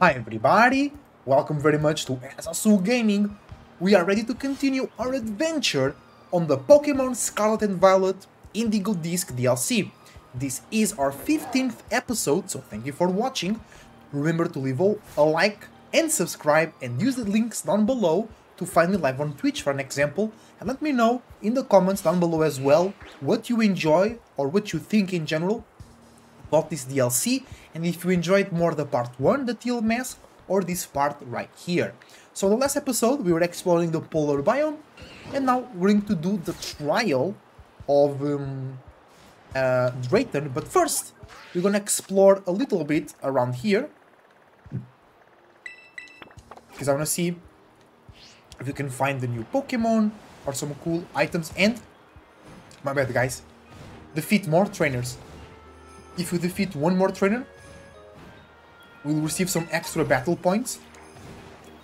Hi everybody, welcome very much to ESOSU Gaming. We are ready to continue our adventure on the Pokemon Scarlet and Violet Indigo Disk DLC. This is our 15th episode, so thank you for watching. Remember to leave a like and subscribe and use the links down below to find me live on Twitch for an example and let me know in the comments down below as well what you enjoy or what you think in general about this DLC and if you enjoyed more the part 1, the Teal Mask, or this part right here. So in the last episode we were exploring the polar biome and now we're going to do the trial of um, uh, Drayton, but first we're gonna explore a little bit around here. Because I wanna see if we can find the new Pokemon or some cool items. And my bad guys defeat more trainers if you defeat one more trainer we'll receive some extra battle points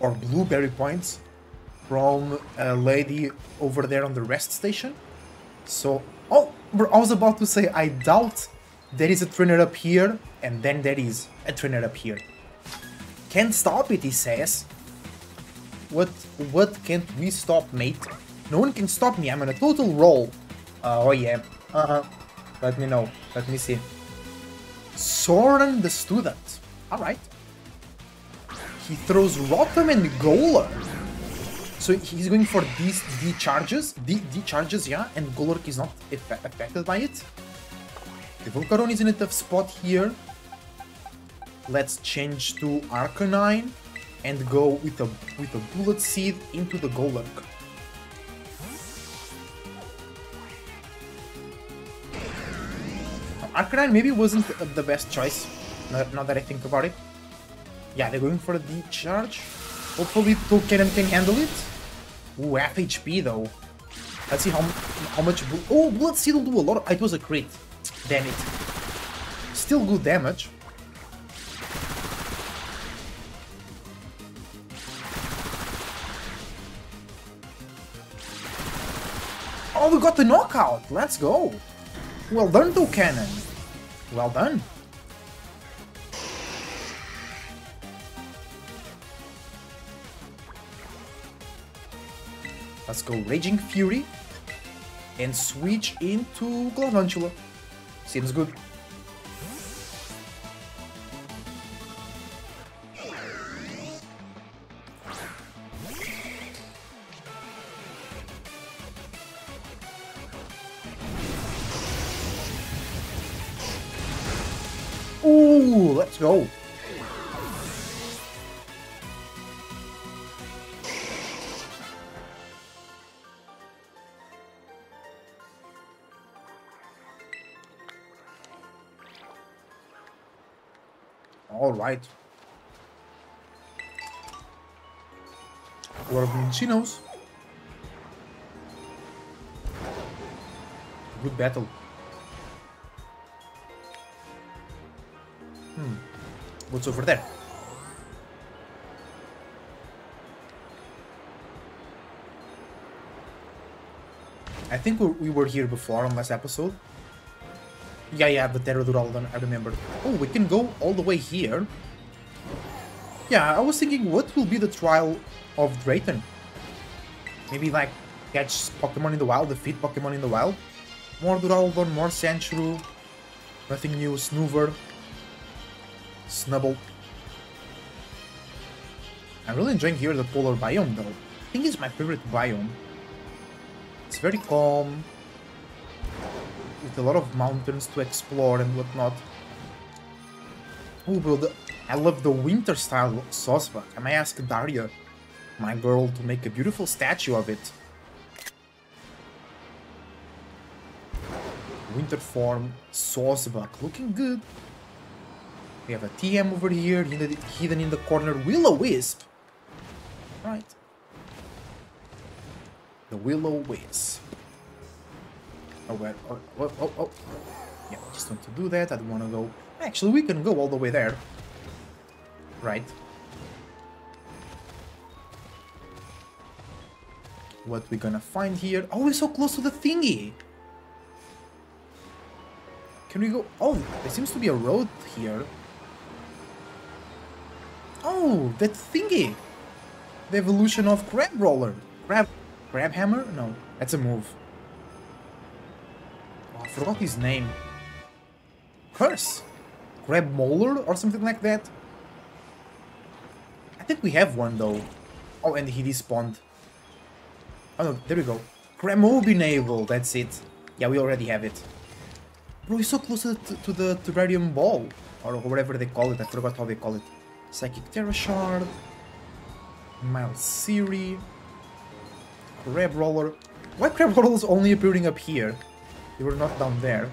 or blueberry points from a lady over there on the rest station so oh I was about to say I doubt there is a trainer up here and then there is a trainer up here can't stop it he says what what can't we stop, mate? No one can stop me. I'm on a total roll. Uh, oh yeah. Uh-huh. Let me know. Let me see. Soren the student. Alright. He throws Rotom and Golurk. So he's going for these D charges. D, D charges, yeah, and Golurk is not affected by it. The Volcarona is in a tough spot here. Let's change to Arcanine and go with a with a bullet seed into the Golurk. Arcanine maybe wasn't the best choice, now that I think about it. Yeah, they're going for the charge. Hopefully Toucannon can handle it. Ooh, half HP though. Let's see how how much... Oh, Bullet Seed will do a lot of... It was a crit. Damn it. Still good damage. Oh, we got the knockout! Let's go! Well done, Cannon. Well done. Let's go Raging Fury and switch into Galvantula. Seems good. Let's go. All right. What Chinos? Good battle. What's over there? I think we were here before on last episode. Yeah, yeah, the Tera Duraludon, I remember. Oh, we can go all the way here. Yeah, I was thinking, what will be the trial of Drayton? Maybe, like, catch Pokemon in the wild, defeat Pokemon in the wild? More Duraludon, more Sandshrew, nothing new, Snover, Snubbull. I'm really enjoying here the polar biome though. I think it's my favorite biome. It's very calm, with a lot of mountains to explore and whatnot. Oh bro, the, I love the winter style Sawsbuck. I might ask Daarya, my girl, to make a beautiful statue of it. Winter form, Sawsbuck, looking good. We have a TM over here, hidden in the corner, Will-O-Wisp. Right. The Will-O-Wisp. Oh, wait, oh, oh, oh, oh. Yeah, I just want to do that, I don't want to go... Actually, we can go all the way there. Right. What we gonna find here? Oh, we're so close to the thingy! Can we go... Oh, there seems to be a road here. Oh, that thingy! The evolution of Crabrawler. Crab... Crab Hammer? No, that's a move. Oh, I forgot his name. Curse? Crab Molar or something like that? I think we have one though. Oh, and he despawned. Oh no, there we go. Crab Crabominable, that's it. Yeah, we already have it. Bro, he's so close to, to the Terrarium Ball. Or whatever they call it, I forgot how they call it. Psychic Tera Shard. Siri. Crabrawler. Why Crabrawler is only appearing up here? They were not down there.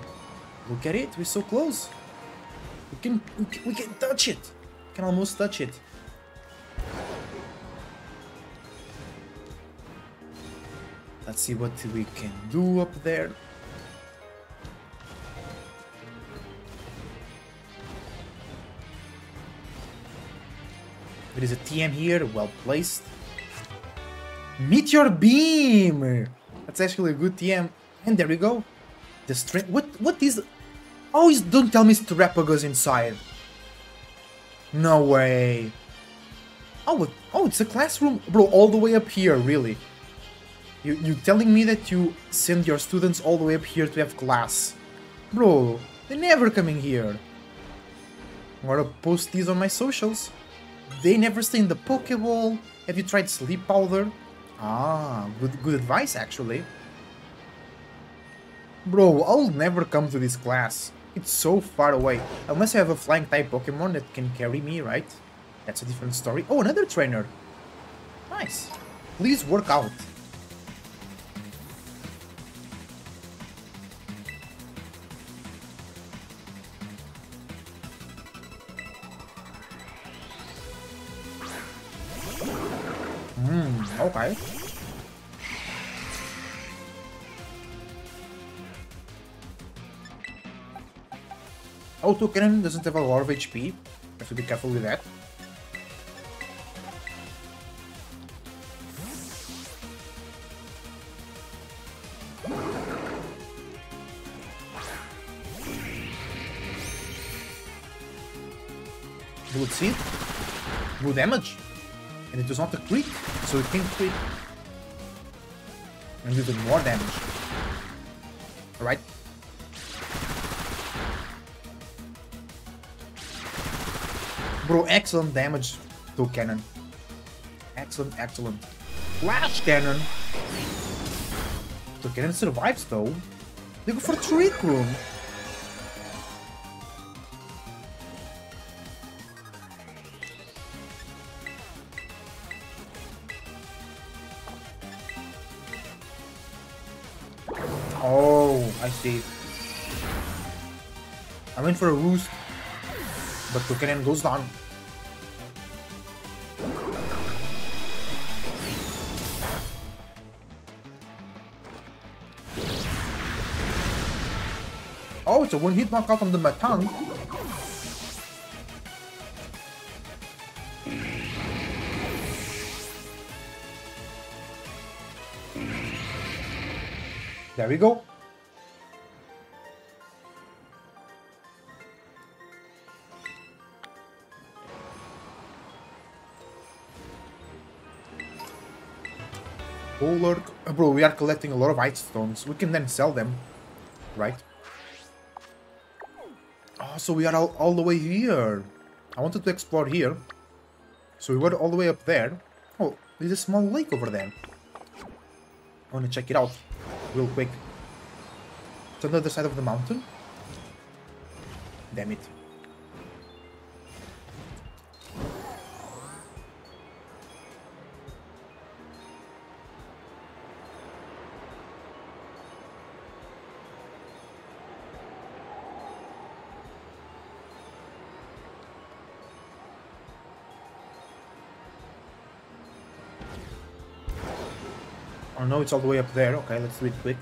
Look at it, we're so close. We can, we can, we can touch it. We can almost touch it. Let's see what we can do up there. There is a TM here, well placed. Meteor Beam! That's actually a good TM. And there we go. The strength. What? What is? Oh, don't tell me Terapagos inside. No way. Oh, oh, it's a classroom, bro. All the way up here, really. You you telling me that you send your students all the way up here to have class, bro? They're never coming here. I'm gonna post these on my socials. They never stay in the Pokeball. Have you tried sleep powder? Ah, good, good advice actually. Bro, I'll never come to this class. It's so far away. Unless I have a flying type Pokemon that can carry me, right? That's a different story. Oh, another trainer. Nice. Please work out. Mm, okay. Oh, Auto Cannon doesn't have a lot of HP. Have to be careful with that. Bullet Seed. Good damage. And it does not a crit, so it can crit. And do even more damage. Alright. Bro, excellent damage to cannon. Excellent, excellent. Flash cannon! The cannon survives though. They go for Trick Room. I went for a roost, but Buchanan goes down. Oh, it's a one-hit knockout on the Matang. There we go. Uh, bro, we are collecting a lot of ice stones. We can then sell them, right? Oh, so we are all, all the way here. I wanted to explore here. So we were all the way up there. Oh, there's a small lake over there. I want to check it out real quick. It's on the other side of the mountain. Damn it. No, it's all the way up there. Okay, let's do it quick.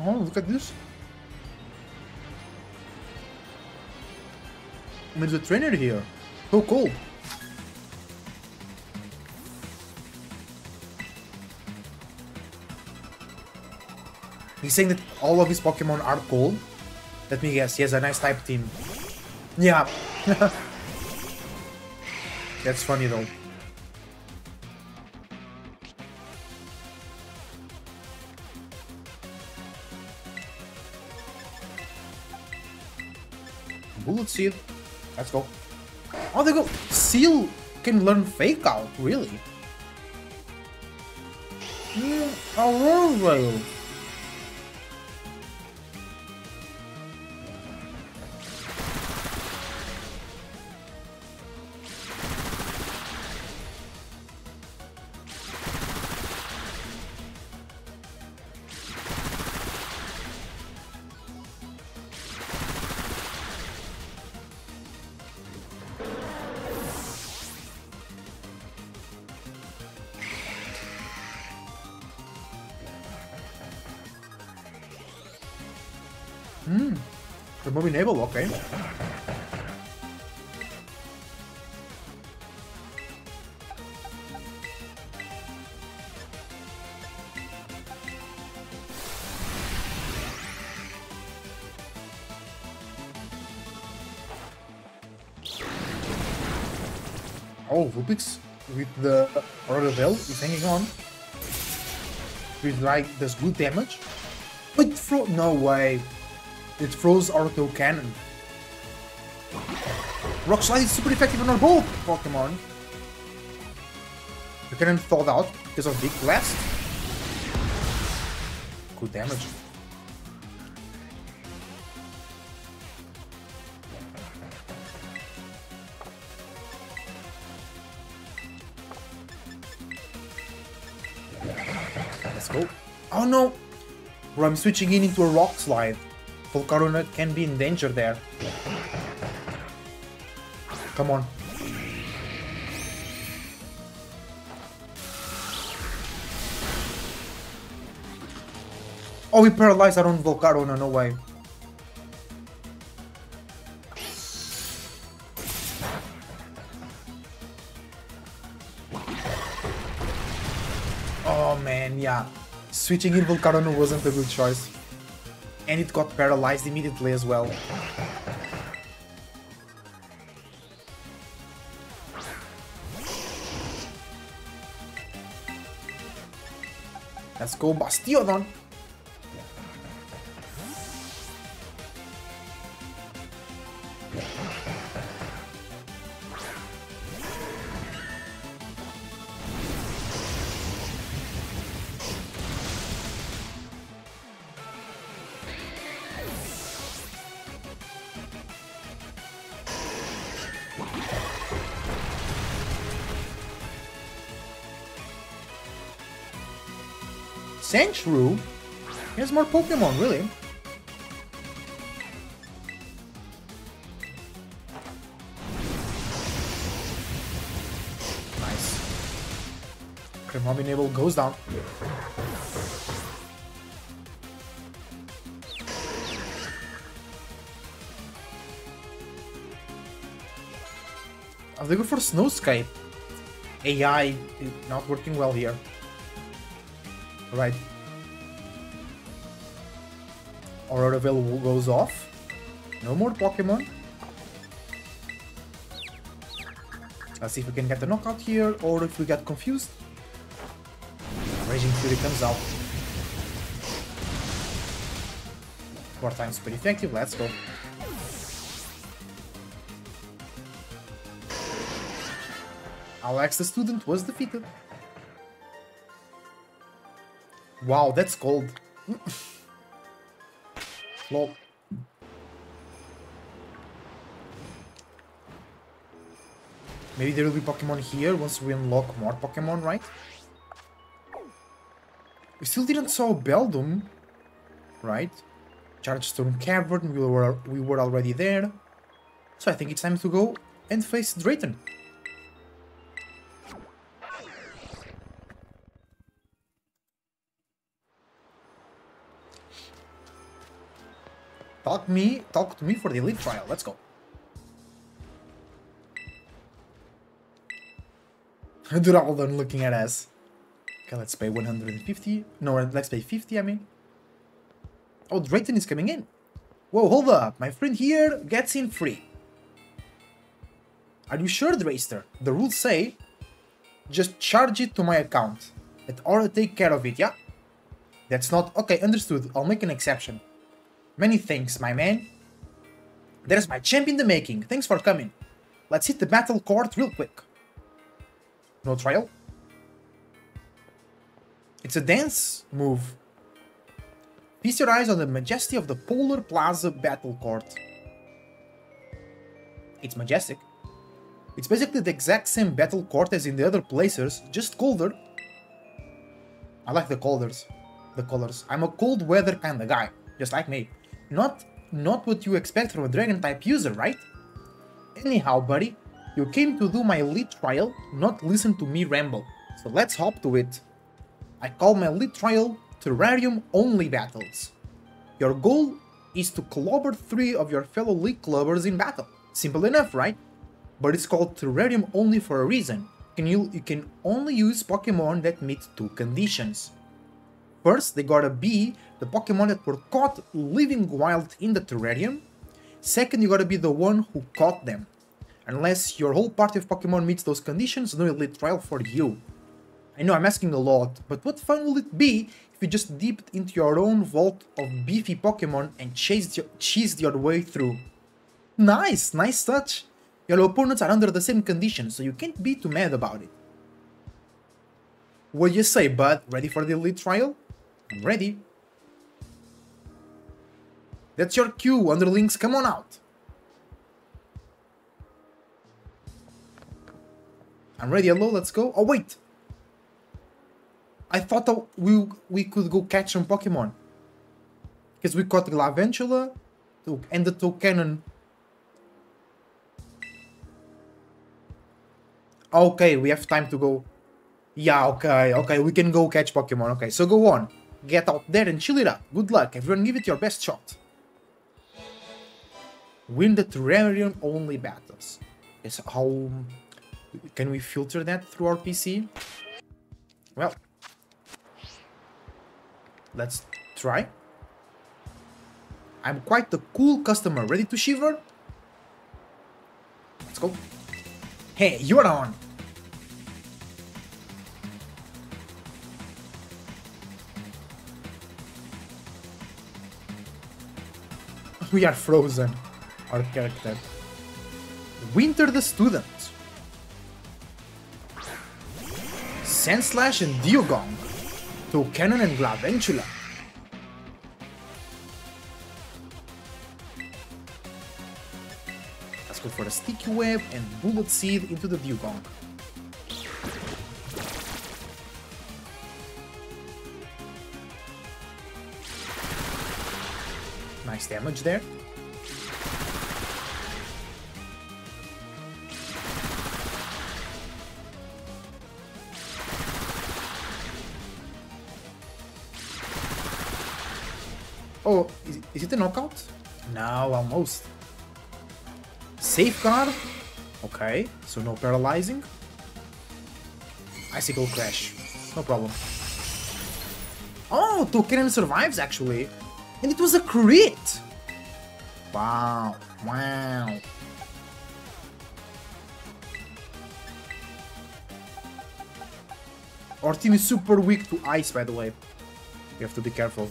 Oh, look at this. There's a trainer here. So cool. He's saying that all of his Pokemon are cold. Let me guess, he has a nice type team. Yeah. That's funny though. Bullet Seed. Let's go. Oh, they go. Seel can learn Fake Out, really? Mm, Aurora. Oh, Rubik's with the Rotovel is hanging on. With like does good damage. But fro no way. It throws Auto Cannon. Rock Slide is super effective on our both Pokemon. The cannon thawed out because of Big Blast. Good damage. No! I'm switching in into a Rock Slide. Volcarona can be in danger there. Come on. Oh, we paralyzed our own Volcarona, no way. Switching in Volcarona wasn't a good choice. And it got paralyzed immediately as well. Let's go Bastiodon! Sandshrew? Has more Pokemon, really. Nice. Crabominable goes down. Oh, they go for Snowscape. AI eh, not working well here. Right. Auroraville goes off. No more Pokemon. Let's see if we can get the knockout here, or if we get confused. Raging Fury comes out. Four times pretty effective, let's go. Alex the student was defeated. Wow, that's cold. Lol. Maybe there will be Pokemon here once we unlock more Pokemon, right? We still didn't saw Beldum, right? Chargestone Cavern, we were, we were already there. So I think it's time to go and face Drayton. Talk me, talk to me for the elite trial. Let's go. Duraludon looking at us. Okay, let's pay 150. No, let's pay 50, I mean. Oh, Drayton is coming in. Whoa, hold up. My friend here gets in free. Are you sure, Drayster? The rules say just charge it to my account. Let Aura take care of it, yeah? That's not... Okay, understood. I'll make an exception. Many thanks, my man. There's my champ in the making. Thanks for coming. Let's hit the battle court real quick. No trial? It's a dance move. Feast your eyes on the majesty of the Polar Plaza battle court. It's majestic. It's basically the exact same battle court as in the other places, just colder. I like the colors. The colors. I'm a cold weather kind of guy, just like me. Not not what you expect from a dragon type user, right? Anyhow, buddy, you came to do my elite trial, not listen to me ramble. So let's hop to it. I call my elite trial Terarium only battles. Your goal is to clobber three of your fellow league clubbers in battle. Simple enough, right? But it's called Terarium only for a reason. You you can only use Pokemon that meet two conditions. First, they gotta be the Pokemon that were caught living wild in the terrarium. Second, you gotta be the one who caught them. Unless your whole party of Pokemon meets those conditions, no elite trial for you. I know I'm asking a lot, but what fun will it be if you just dipped into your own vault of beefy Pokemon and chased your, cheesed your way through? Nice, nice touch. Your opponents are under the same conditions, so you can't be too mad about it. What do you say, bud? Ready for the elite trial? I'm ready. That's your cue, underlings, come on out. I'm ready, hello, let's go. Oh, wait. I thought we, we could go catch some Pokemon. Because we caught the Laventula and the Toucannon. Okay, we have time to go. Yeah, okay, okay, we can go catch Pokemon. Okay, so go on. Get out there and chill it up. Good luck. Everyone give it your best shot. Win the terrarium only battles. Is how can we filter that through our PC? Well, let's try. I'm quite the cool customer. Ready to shiver? Let's go. Hey, you're on. We are frozen, our character. Winter the Student. Sandslash and Dewgong. to Cannon and Galvantula. Let's go for a Sticky Web and Bullet Seed into the Dewgong. Nice damage there. Oh, is, it a knockout? No, almost. Safeguard? Okay, so no paralyzing. Icicle Crash. No problem. Oh, Toucannon survives actually. And it was a crit! Wow, wow. Our team is super weak to ice, by the way. We have to be careful.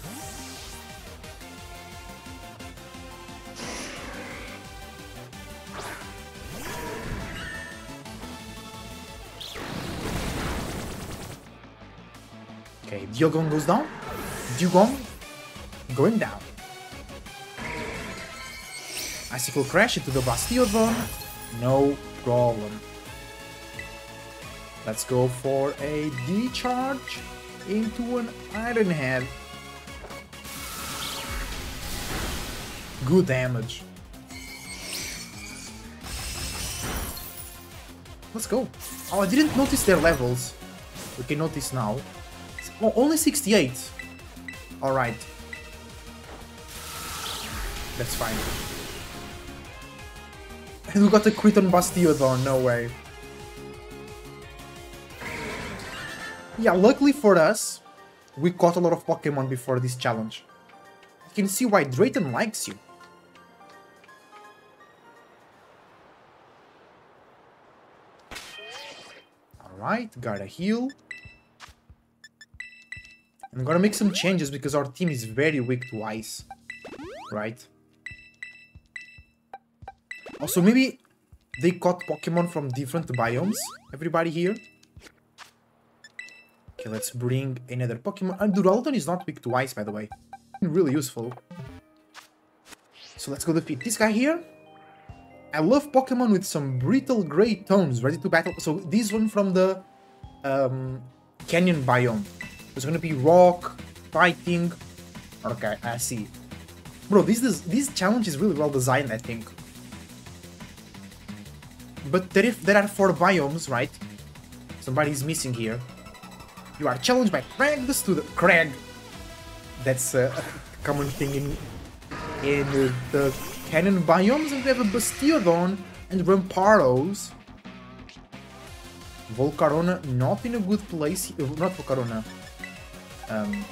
Okay, Dewgong goes down. Dewgong going down. Icicle Crash into the Bastiodon. No problem. Let's go for a Discharge into an Iron Head. Good damage. Let's go. Oh, I didn't notice their levels. We can notice now. Oh, only 68. Alright. That's fine. And we got a crit on Bastiodon, no way. Yeah, luckily for us, we caught a lot of Pokemon before this challenge. You can see why Drayton likes you. Alright, gotta heal. I'm gonna make some changes because our team is very weak to ice. Right? Also, maybe they caught Pokemon from different biomes. Everybody here? Okay, let's bring another Pokemon. And Duraludon is not weak to ice, by the way. Really useful. So let's go defeat this guy here. I love Pokemon with some brittle gray tones ready to battle. So this one from the um, canyon biome. It's gonna be rock, fighting. Okay, I see. Bro, this, this, this challenge is really well designed, I think. But there, if there are four biomes, right? Somebody's missing here. You are challenged by Craig the student. Craig! That's a common thing in, in the canyon biomes. And we have a Bastiodon and Rampardos. Volcarona not in a good place. Uh, not Volcarona. Um,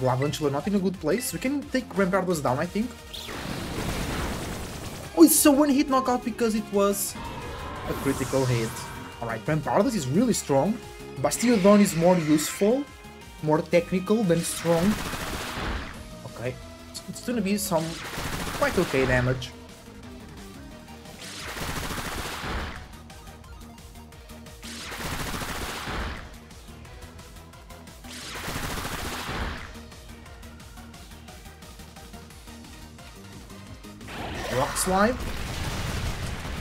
Galvantula not in a good place. We can take Rampardos down, I think. Oh, it's a one-hit knockout because it was a critical hit. Alright, Rampardos is really strong. Bastiodon is more useful, more technical than strong. Okay, it's gonna be some quite okay damage. Rock Slide.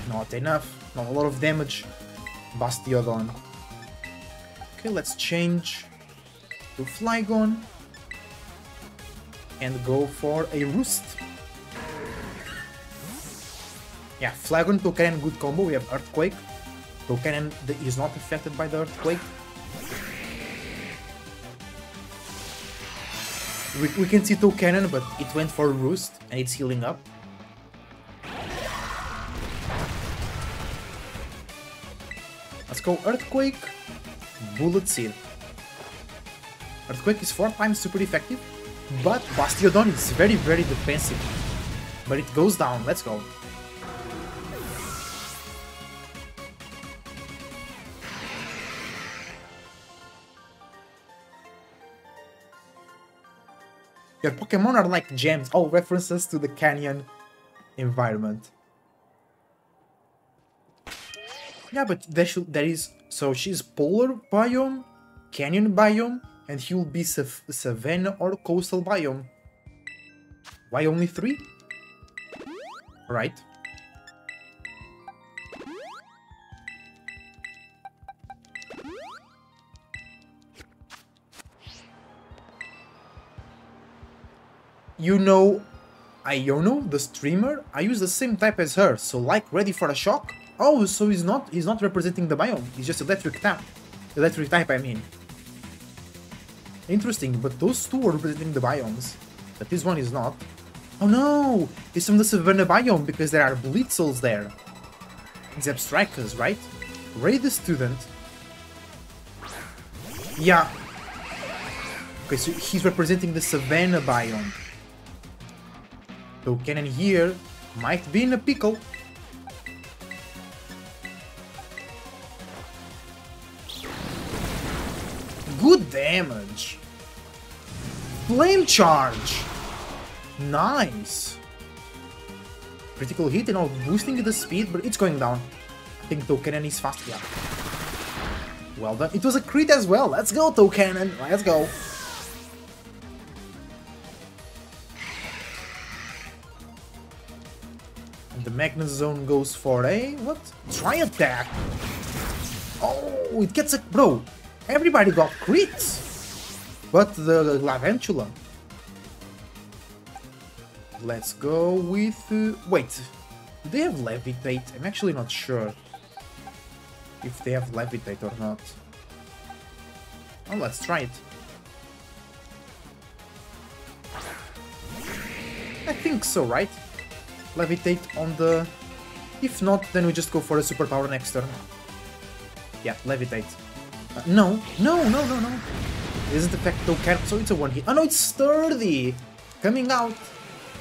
Not enough. Not a lot of damage. Bastiodon. Okay, let's change to Flygon. And go for a Roost. Yeah, Flygon, Toucannon, good combo. We have Earthquake. Toucannon is not affected by the Earthquake. We, we can see Toucannon, but it went for Roost, and it's healing up. Let's go Earthquake, Bullet Seed. Earthquake is 4 times super effective, but Bastiodon is very very defensive. But it goes down, let's go. Your Pokemon are like gems, all references to the canyon environment. Yeah, but there should there is so she's polar biome, canyon biome, and he will be sav savanna or coastal biome. Why only three? Right. You know Iono, the streamer? I use the same type as her, so like ready for a shock? Oh, so he's not he's not representing the biome. He's just electric type. Electric type, I mean. Interesting, but those two are representing the biomes. But this one is not. Oh no! It's from the Savannah biome because there are Blitzles there. It's Abstractus, right? Ray the student. Yeah. Okay, so he's representing the Savannah biome. So Cannon here might be in a pickle. Good damage. Flame charge. Nice. Critical hit and all boosting the speed, but it's going down. I think Toucannon is fast. Yeah. Well done. It was a crit as well. Let's go, Toucannon. Let's go. And the Magnezone goes for a... what? Tri Attack. Oh, it gets a... Bro, Everybody got crits! But the Laventula. Let's go with... Uh, wait, do they have Levitate? I'm actually not sure if they have Levitate or not. Oh, let's try it. I think so, right? Levitate on the... If not, then we just go for a superpower next turn. Yeah, Levitate. No, no, no, no, no. Isn't effect though, can so it's a one hit. Oh no, it's sturdy! coming out,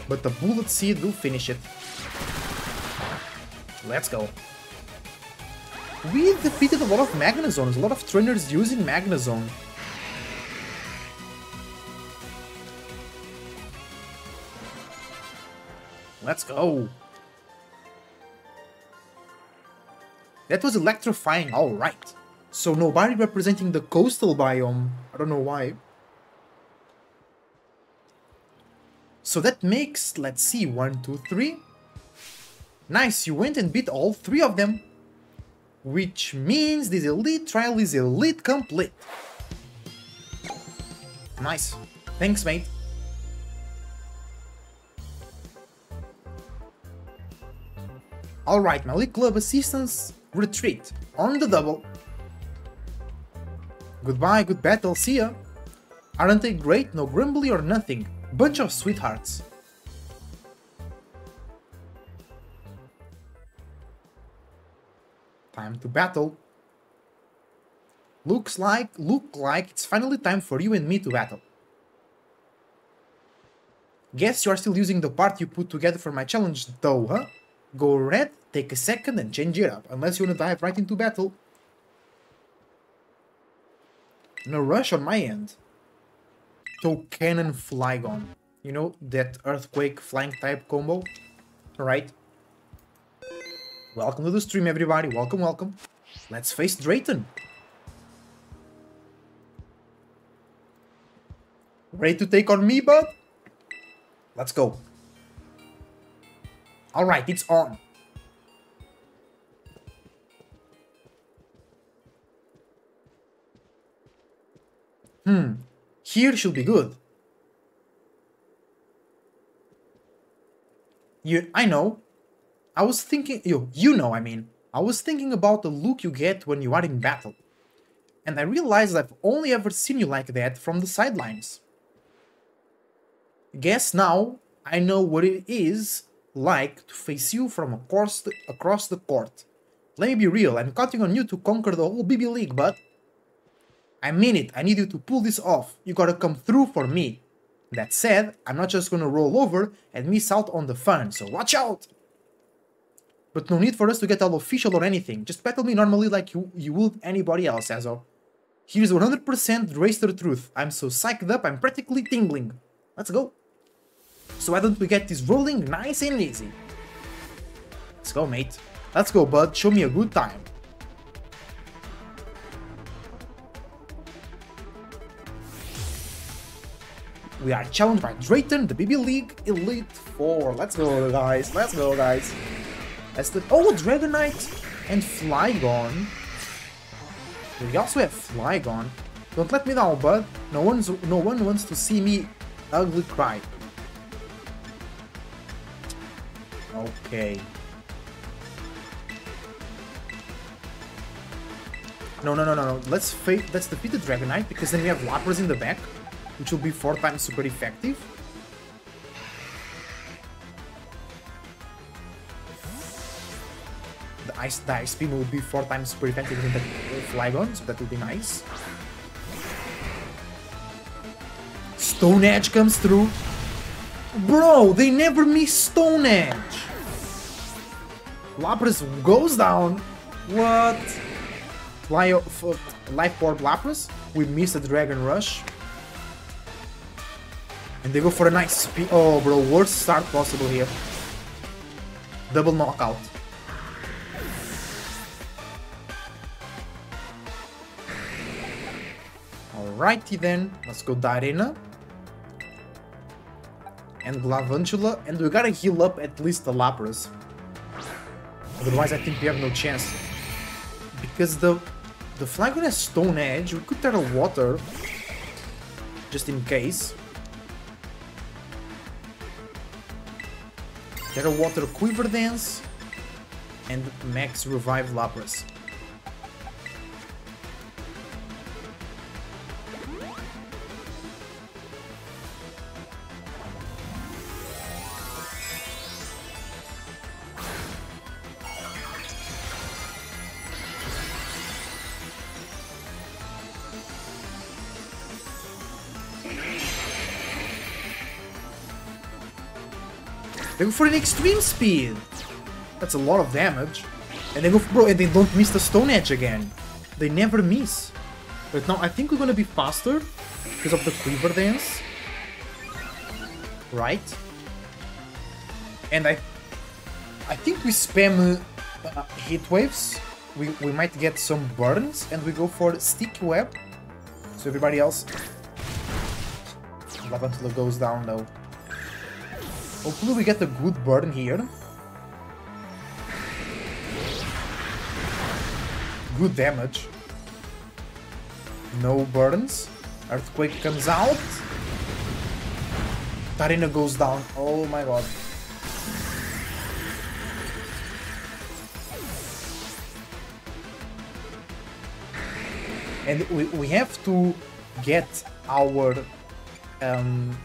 but the Bullet Seed will finish it. Let's go. We defeated a lot of Magnezones, a lot of trainers using Magnezone. Let's go. That was electrifying, alright. So nobody representing the coastal biome. I don't know why. So that makes, let's see, one, two, three. Nice, you went and beat all three of them. Which means this elite trial is elite complete. Nice. Thanks, mate. Alright, Elite Club assistants retreat on the double. Goodbye, good battle, see ya. Aren't they great? No grumbly or nothing. Bunch of sweethearts. Time to battle. Looks like, look like it's finally time for you and me to battle. Guess you are still using the part you put together for my challenge though, huh? Go red, take a second and change it up, unless you wanna dive right into battle. No rush on my end. Cannon Flygon. You know, that Earthquake Flank type combo? Alright. Welcome to the stream, everybody. Welcome, welcome. Let's face Drayton. Ready to take on me, bud? Let's go. Alright, it's on. Here should be good. You, I know. I was thinking, you, you know, I mean. I was thinking about the look you get when you are in battle. And I realized I've only ever seen you like that from the sidelines. Guess now I know what it is like to face you from across the, across the court. Let me be real, I'm counting on you to conquer the whole BB League, but... I mean it, I need you to pull this off. You gotta come through for me. That said, I'm not just gonna roll over and miss out on the fun, so watch out! But no need for us to get all official or anything, just battle me normally like you, you would anybody else, Azo. Here's 100% Racer truth, I'm so psyched up I'm practically tingling. Let's go! So why don't we get this rolling nice and easy? Let's go, mate. Let's go, bud. Show me a good time. We are challenged by Drayton, the BB League Elite 4. Let's go, guys. Let's go, guys. That's the... Oh, Dragonite and Flygon. We also have Flygon. Don't let me down, bud. No one's no one wants to see me ugly cry. Okay. No, no, no, no, no. Let's. Let's defeat the Dragonite because then we have Lapras in the back, which will be four times super effective. The ice, the ice beam will be four times super effective in the Flygon, so that will be nice. Stone Edge comes through. Bro, they never miss Stone Edge. Lapras goes down. What? Life, Orb Lapras. We miss a Dragon Rush. And they go for a nice speed. Oh, bro, worst start possible here. Double knockout. Alrighty then, let's go Darina. And Galvantula, and we gotta heal up at least the Lapras. Otherwise, I think we have no chance. Because the the Flygon has Stone Edge, we could turn a water. Just in case. Tera Water Quiver Dance and Max Revive Lapras. They go for an extreme speed. That's a lot of damage. And they go for, bro, and they don't miss the Stone Edge again. They never miss. But now I think we're gonna be faster because of the Quiver Dance. Right? And I I think we spam uh, Heat Waves. We, we might get some burns and we go for Sticky Web. So everybody else... Galvantula goes down though. Hopefully we get a good burn here. Good damage. No burns. Earthquake comes out. Tarina goes down. Oh my god. And we, we have to get our um,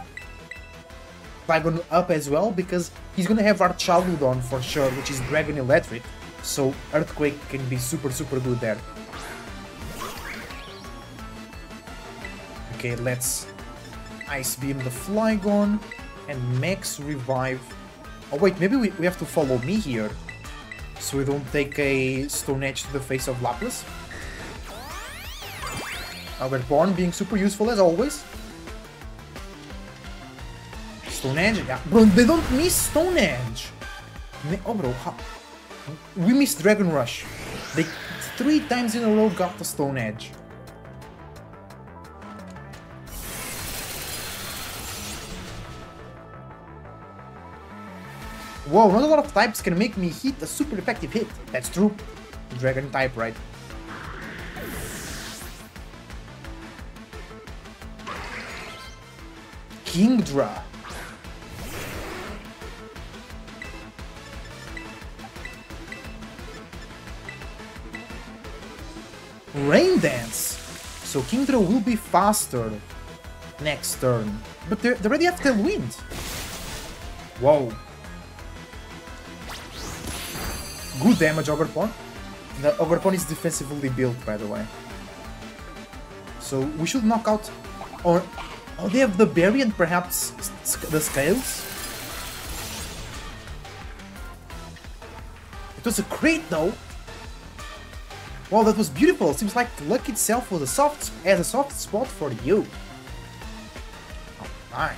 Flygon up as well because he's gonna have our Archaludon for sure, which is Dragon Electric. So Earthquake can be super super good there. Okay, let's Ice Beam the Flygon and Max Revive. Oh wait, maybe we, we have to follow me here. So we don't take a Stone Edge to the face of Lapras. Albert Born being super useful as always. Stone Edge, yeah. Bro, they don't miss Stone Edge. Oh bro? We missed Dragon Rush. They three times in a row got the Stone Edge. Whoa, not a lot of types can make me hit a super effective hit. That's true. Dragon type, right? Kingdra. Rain Dance. So Kingdra will be faster next turn. But they already have Tailwind. Whoa. Good damage, Ogerpon. The Ogerpon is defensively built, by the way. So we should knock out... Or Oh, they have the berry and perhaps the scales? It was a crate though! Wow, that was beautiful! Seems like luck itself was a soft as a soft spot for you. Alright.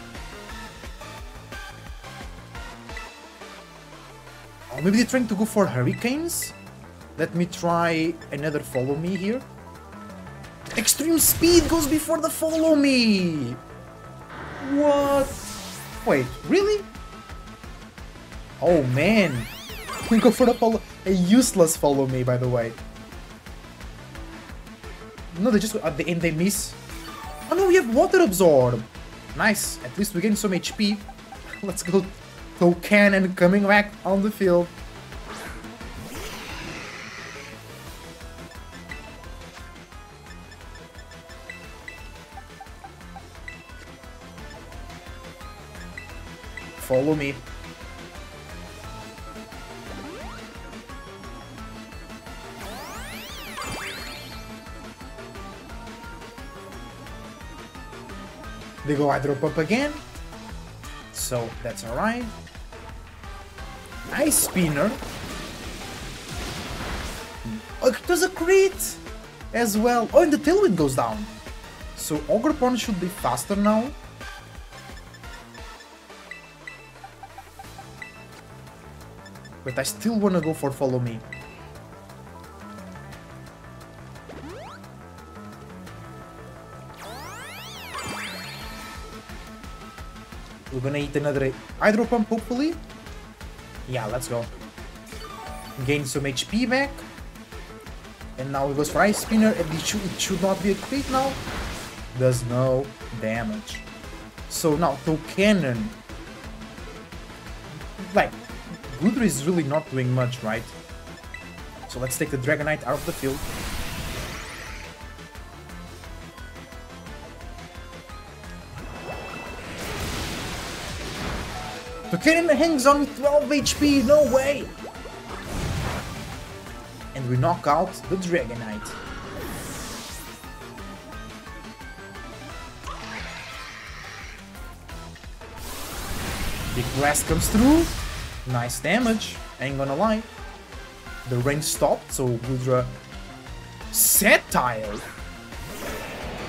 Oh, maybe they're trying to go for hurricanes? Let me try another follow me here. Extreme speed goes before the follow me! What? Wait, really? Oh man. We go for follow- a useless follow me, by the way. No, they just- uh, at the end they miss. Oh no, we have water absorb! Nice, at least we gain some HP. Let's go Toucannon coming back on the field. Follow me. They go Hydro Pump again. So that's alright. Ice Spinner. Oh, does a crit as well. Oh, and the Tailwind goes down. So Ogerpon should be faster now. But I still wanna go for follow me. Gonna eat another Hydro Pump, hopefully. Yeah, let's go. Gain some HP back. And now it goes for Ice Spinner, and it should, it should not be a crit now. Does no damage. So now, to Cannon. Like, Goodra is really not doing much, right? So let's take the Dragonite out of the field. Toucannon hangs on with 12 HP, no way! And we knock out the Dragonite. Beak Blast comes through. Nice damage, ain't gonna lie. The rain stopped, so Goodra... Sceptile!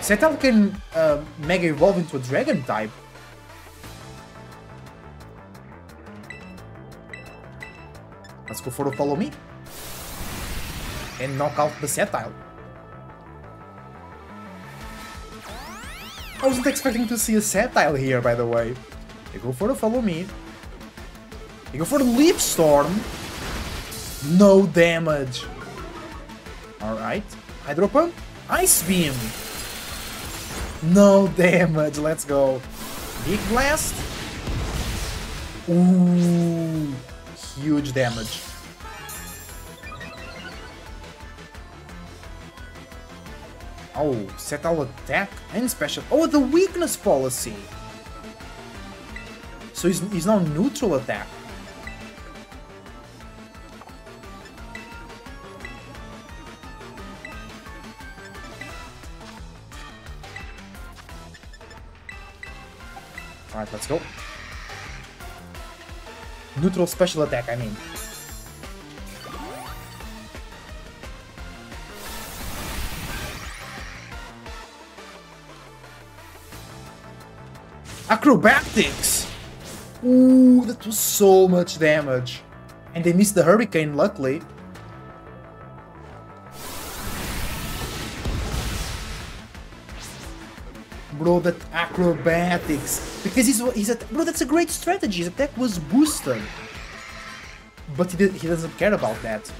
Sceptile can uh, Mega Evolve into a Dragon type. Let's go for the Follow Me. And knock out the Sceptile. I wasn't expecting to see a Sceptile here, by the way. Go for the Follow Me. Go for the Leaf Storm. No damage. Alright. Hydro Pump. Ice Beam. No damage. Let's go. Beak Blast. Ooh. Huge damage. Oh, set all attack and special. Oh, the weakness policy. So he's, he's now neutral attack. Alright, let's go. Neutral special attack, I mean. Acrobatics! Ooh, that was so much damage. And they missed the Hurricane, luckily. Bro, that acrobatics. Because he's, he's a, bro, that's a great strategy. His attack was boosted. But he, did, he doesn't care about that.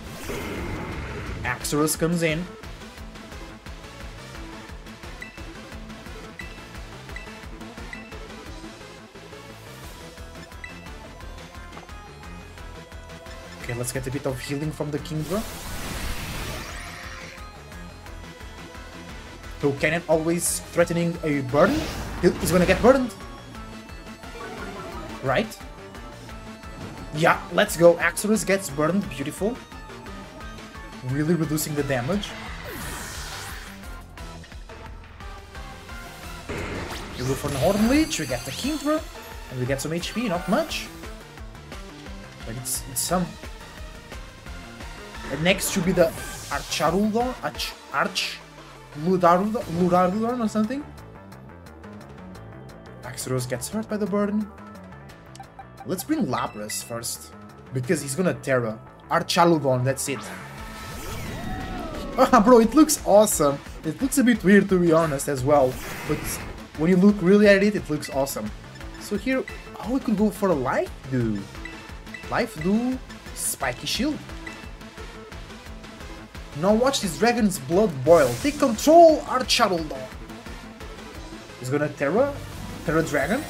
Haxorus comes in. Okay, let's get a bit of healing from the Kingdra. Toucannon always threatening a burden. He's gonna get burdened. Right? Yeah, let's go. Haxorus gets burned. Beautiful. Really reducing the damage. We go for the Horn Leech, we get the Kingdra, and we get some HP, not much. But it's, it's some. Next should be the Archarudon, Arch, Arch or something. Haxorus gets hurt by the burden. Let's bring Lapras first, because he's gonna Tera. Archaludon, that's it. Ah, bro, it looks awesome. It looks a bit weird to be honest as well, but when you look really at it, it looks awesome. So here, oh, we could go for a Life Dew. Life Dew, Spiky Shield. Now watch this dragon's blood boil. Take control, Archaludon. He's gonna Tera, Tera Dragon.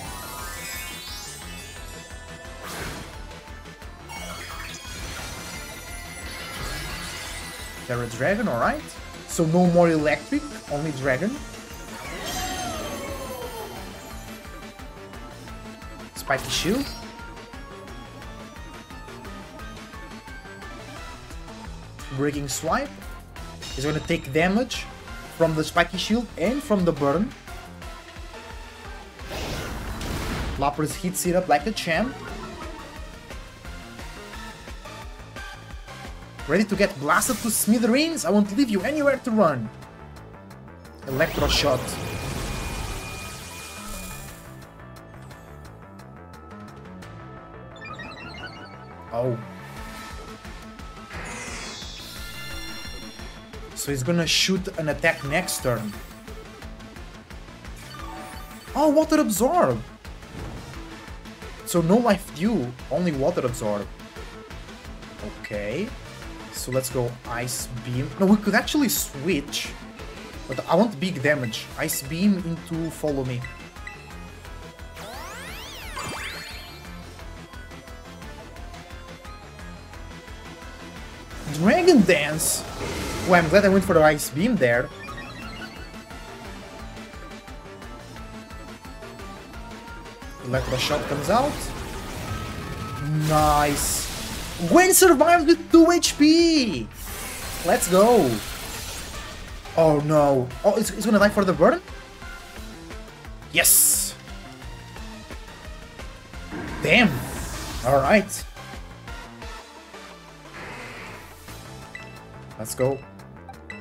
Tera Dragon, alright. So no more electric, only dragon. Spiky Shield. Breaking Swipe is going to take damage from the Spiky Shield and from the burn. Lapras hits it up like a champ. Ready to get blasted to smithereens? I won't leave you anywhere to run. Electro Shot. Oh. So he's gonna shoot an attack next turn. Oh, Water Absorb! So no Life Dew, only Water Absorb. Okay. So let's go Ice Beam. No, we could actually switch. But I want big damage. Ice Beam into Follow Me. Dragon Dance! Well, I'm glad I went for the Ice Beam there. Electro Shot comes out. Nice. Gwen survives with 2 HP! Let's go! Oh no. Oh, it's, it's gonna die for the burn? Yes! Damn! Alright. Let's go.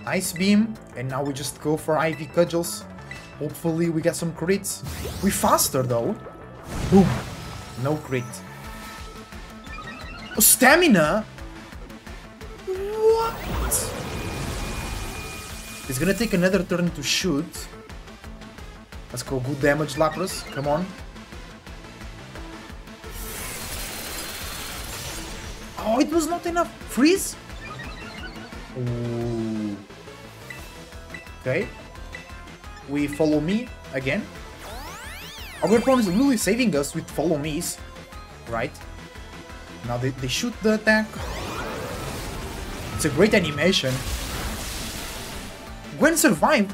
Ice Beam, and now we just go for Ivy Cudgels. Hopefully we get some crits. We faster though. Boom. No crit. Oh, stamina? What? It's gonna take another turn to shoot. Let's go. Good damage, Lapras. Come on. Oh, it was not enough. Freeze? Ooh. Okay. We follow me again. Our opponent is really saving us with follow me's. Right? Now they, they shoot the attack. It's a great animation. Gwen survived.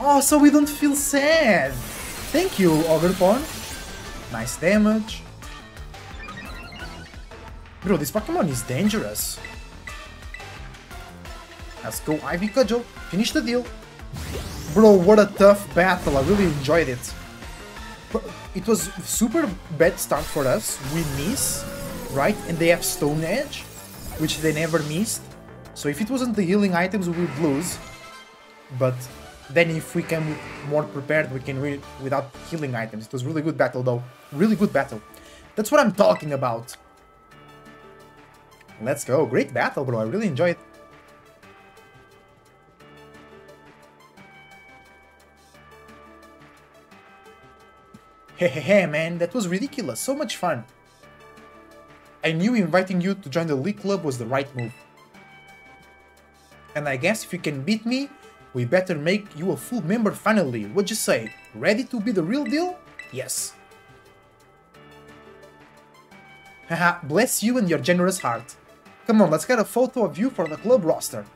Oh, so we don't feel sad. Thank you, Ogerpon. Nice damage. Bro, this Pokemon is dangerous. Let's go Ivy Cudgel. Finish the deal. Bro, what a tough battle. I really enjoyed it. It was super bad start for us. We miss, right? And they have Stone Edge, which they never missed. So if it wasn't the healing items, we would lose. But then if we come more prepared, we can win without healing items. It was really good battle though. Really good battle. That's what I'm talking about. Let's go. Great battle, bro. I really enjoyed it. Hehehe, man, that was ridiculous. So much fun. I knew inviting you to join the League Club was the right move. And I guess if you can beat me, we better make you a full member finally. What'd you say? Ready to be the real deal? Yes. Haha, bless you and your generous heart. Come on, let's get a photo of you for the club roster.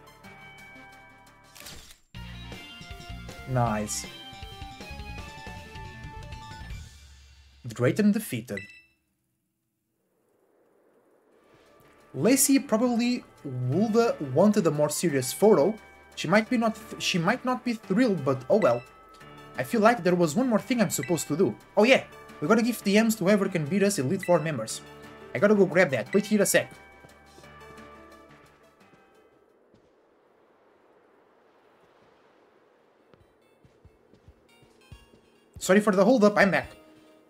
Nice. Drayton defeated. Lacey probably would have wanted a more serious photo. She might be not she might not be thrilled, but oh well. I feel like there was one more thing I'm supposed to do. Oh yeah, we gotta give TMs to whoever can beat us Elite Four members. I gotta go grab that. Wait here a sec. Sorry for the hold up, I'm back.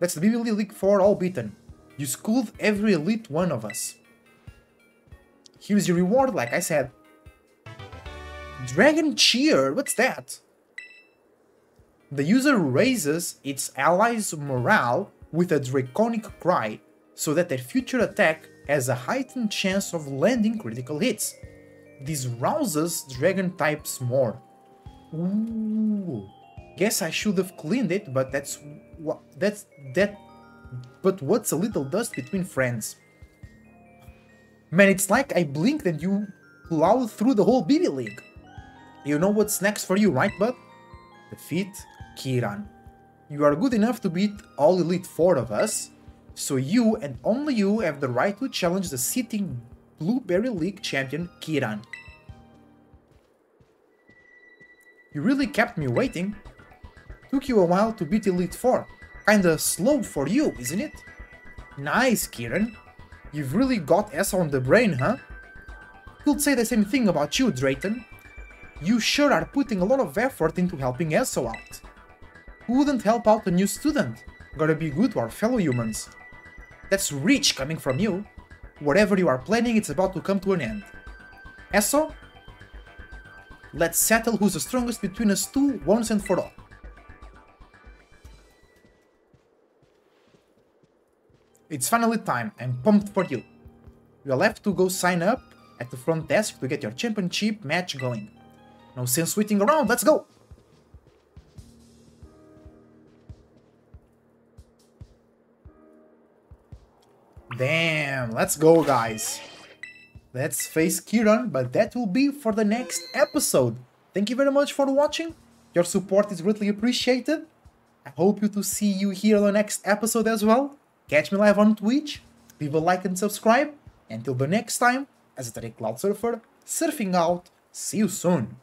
That's the BBL League 4 all beaten. You schooled every elite one of us. Here's your reward, like I said. Dragon Cheer, what's that? The user raises its allies' morale with a draconic cry, so that their future attack has a heightened chance of landing critical hits. This rouses dragon types more. Ooh. Guess I should have cleaned it, but that's what that's that but what's a little dust between friends? Man, it's like I blinked and you plowed through the whole BB League. You know what's next for you, right, bud? Defeat Kieran. You are good enough to beat all Elite Four of us, so you and only you have the right to challenge the sitting Blueberry League champion Kieran. You really kept me waiting. Took you a while to beat Elite Four. Kinda slow for you, isn't it? Nice, Kieran. You've really got S on the brain, huh? Could say the same thing about you, Drayton. You sure are putting a lot of effort into helping ESO out. Who wouldn't help out a new student? Gotta be good to our fellow humans. That's rich coming from you. Whatever you are planning, it's about to come to an end. ESO? Let's settle who's the strongest between us two once and for all. It's finally time, I'm pumped for you. You'll have to go sign up at the front desk to get your championship match going. No sense waiting around, let's go! Damn, let's go guys. Let's face Kieran, but that will be for the next episode. Thank you very much for watching. Your support is greatly appreciated. I hope you to see you here on the next episode as well. Catch me live on Twitch, leave a like and subscribe. Until the next time, as a Cloud Surfer, surfing out, see you soon.